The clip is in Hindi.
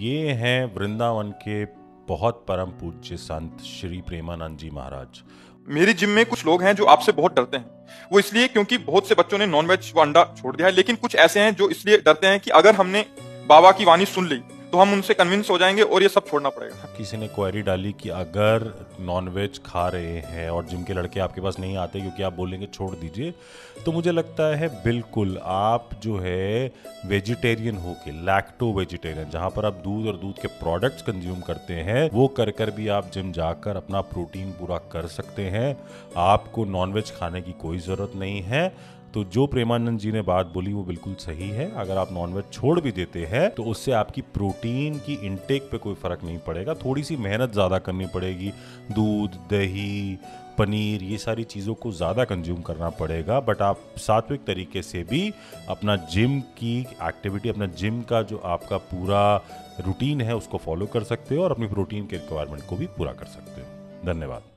ये हैं वृंदावन के बहुत परम पूज्य संत श्री प्रेमानंद जी महाराज। मेरी जिम में कुछ लोग हैं जो आपसे बहुत डरते हैं। वो इसलिए क्योंकि बहुत से बच्चों ने नॉनवेज अंडा छोड़ दिया है, लेकिन कुछ ऐसे हैं जो इसलिए डरते हैं कि अगर हमने बाबा की वाणी सुन ली तो हम उनसे कन्विंस हो जाएँगे और ये सब छोड़ना पड़ेगा। किसी ने क्वेरी डाली कि अगर नॉनवेज खा रहे हैं और जिम के लड़के आपके पास नहीं आते क्योंकि आप बोलेंगे छोड़ दीजिए तो मुझे लगता है बिल्कुल आप जो है वेजिटेरियन हो के लैक्टो वेजिटेरियन जहाँ पर आप दूध और दूध के प्रोडक्ट्स कंज्यूम करते हैं, वो कर कर भी आप जिम जाकर अपना प्रोटीन पूरा कर सकते हैं। आपको नॉनवेज खाने की कोई ज़रूरत नहीं है। तो जो प्रेमानंद जी ने बात बोली वो बिल्कुल सही है। अगर आप नॉनवेज छोड़ भी देते हैं तो उससे आपकी प्रोटीन की इनटेक पे कोई फ़र्क नहीं पड़ेगा। थोड़ी सी मेहनत ज़्यादा करनी पड़ेगी। दूध, दही, पनीर, ये सारी चीज़ों को ज़्यादा कंज्यूम करना पड़ेगा। बट आप सात्विक तरीके से भी अपना जिम की एक्टिविटी अपना जिम का जो आपका पूरा रूटीन है, उसको फॉलो कर सकते हो और अपनी प्रोटीन के रिक्वायरमेंट को भी पूरा कर सकते हो। धन्यवाद।